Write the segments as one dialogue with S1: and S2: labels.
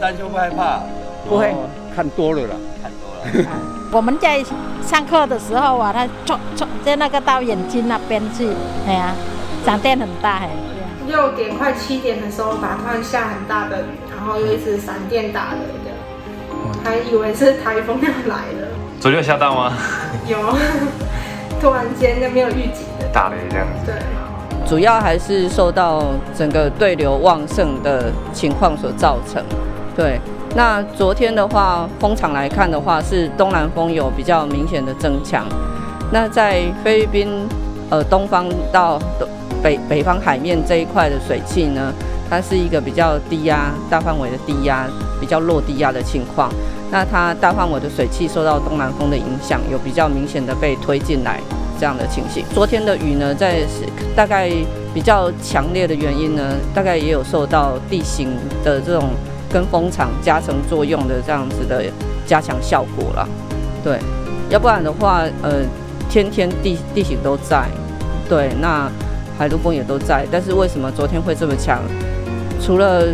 S1: 担心会害怕？
S2: 不会，
S3: 看多了啦，
S1: 看多了。
S4: 我们在上课的时候啊，他冲冲在那个到眼睛那边去，哎呀，闪电很大哎。
S5: 六点快七点的时候，吧突然下很大的雨，然后又一直闪电打雷的，还以为是台风要来了。
S6: 昨天有下大吗？
S5: 有，突然间就没有预警的
S6: 打雷这样子。
S5: 对，
S2: 主要还是受到整个对流旺盛的情况所造成。对，那昨天的话，风场来看的话，是东南风有比较明显的增强。那在菲律宾呃东方到北北方海面这一块的水汽呢，它是一个比较低压、大范围的低压，比较弱低压的情况。那它大范围的水汽受到东南风的影响，有比较明显的被推进来这样的情形。昨天的雨呢，在大概比较强烈的原因呢，大概也有受到地形的这种。跟风场加成作用的这样子的加强效果了，对，要不然的话，呃，天天地地形都在，对，那海陆风也都在，但是为什么昨天会这么强？除了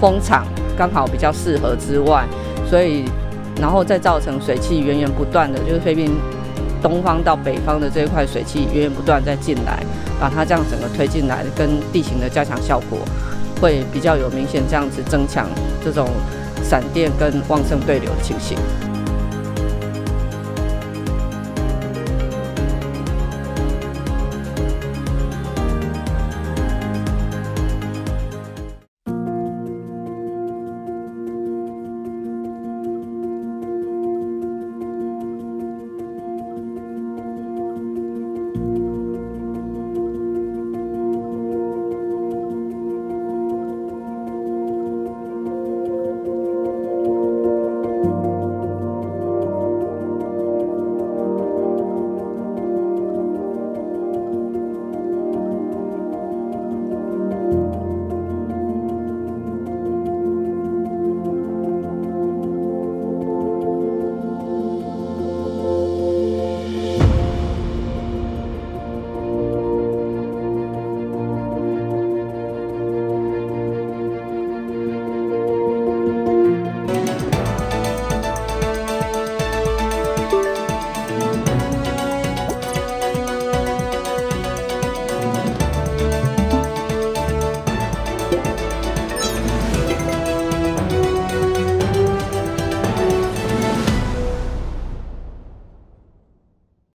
S2: 风场刚好比较适合之外，所以然后再造成水汽源源不断的，就是菲律宾东方到北方的这一块水汽源源不断在进来，把它这样整个推进来，跟地形的加强效果。会比较有明显这样子增强这种闪电跟旺盛对流的情形。